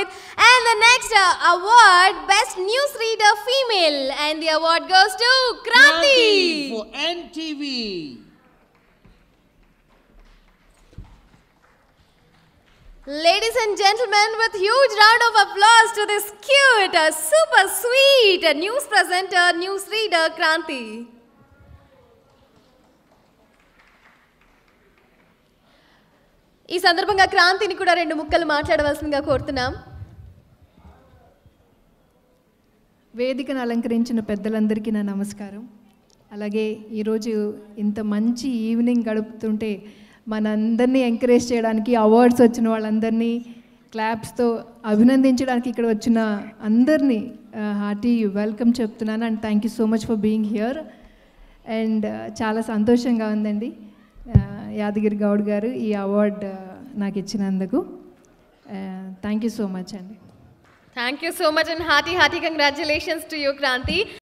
And the next uh, award, Best Newsreader Female. And the award goes to Kranti. for NTV. Ladies and gentlemen, with huge round of applause to this cute, uh, super sweet uh, news presenter, newsreader Kranti. ఈ సందర్భంగా క్రాంతిని కూడా రెండు ముక్కలు మాట్లాడవలసిందిగా కోరుతున్నాం. వేదికను అలంకరించిన పెద్దలందరికీ నా నమస్కారం. అలాగే ఈరోజు ఇంత మంచి ఈవినింగ్ గడుపుతుంటే మనందరినీ ఎంకరేజ్ చేయడానికి అవార్డ్స్ వచ్చిన వాళ్ళందరినీ క్లాప్స్తో అభినందించడానికి ఇక్కడ వచ్చిన అందరినీ హార్టీ వెల్కమ్ చెప్తున్నాను. And thank you so much for being here and చాలా సంతోషంగా ఉందండి. యాదగిరి గౌడ్ గారు ఈ అవార్డ్ నాకు ఇచ్చినందుకు. థ్యాంక్ యూ సో మచ్ అండి. Thank you so much and hearty hearty congratulations to you Kranti